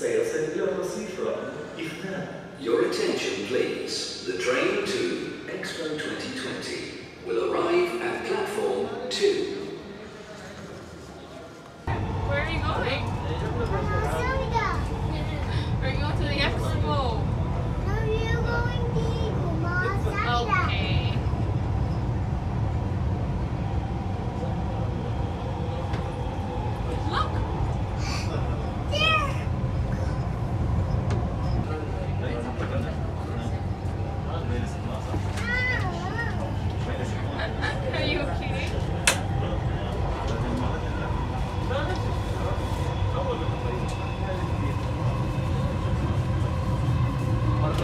sales and. Your attention please. The train to Expo 2020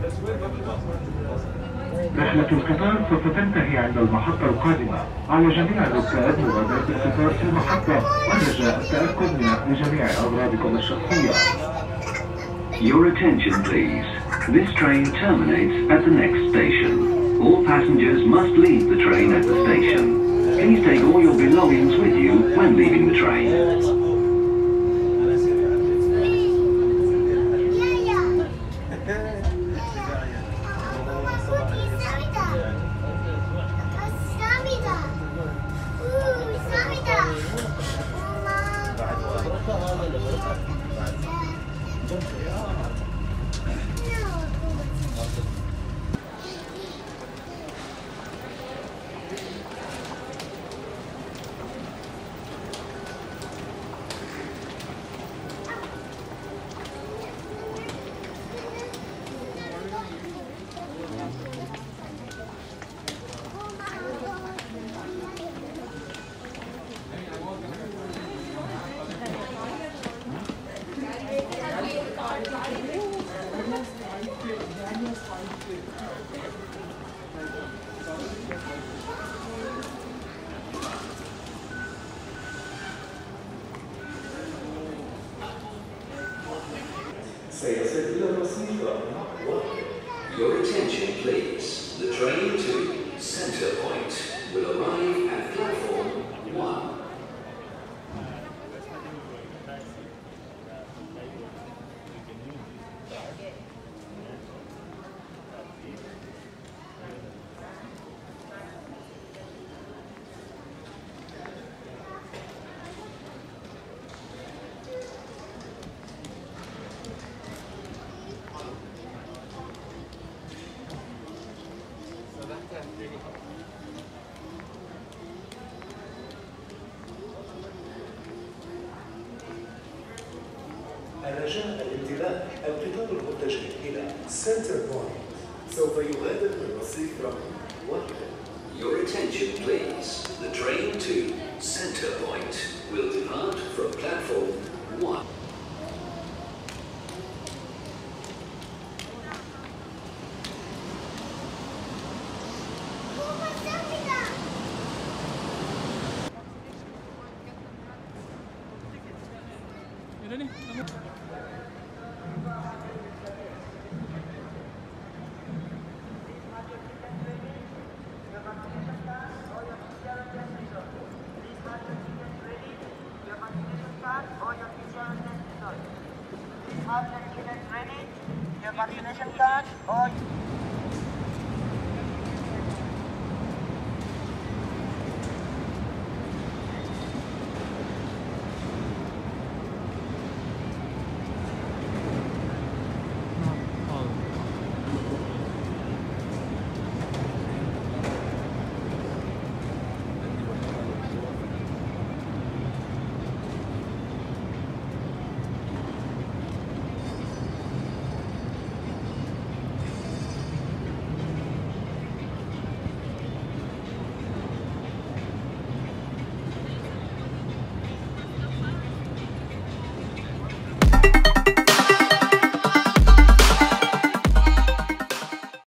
شرات عندكم جبل علي وباق وروح ساب جبل علي اقول لك ثاني يوم صوت ثاني شيء معنا في السيارات رحلة القطار سوف تنتهي عند المحطة القادمة على جميع الركاب مغادرة القطار في المحطة ورجاء التأكد من جميع أغراضكم الشخصية Your attention, please. This train terminates at the next station. All passengers must leave the train at the station. Please take all your belongings with you when leaving the train. Not. Your attention, please. The train to Center Point will arrive. الرجاء الانتباه القطار المتجه إلى سنتر بوينت سوف يغادر من رصيف رقم واحد Your attention, please. The ready? Your vaccination card or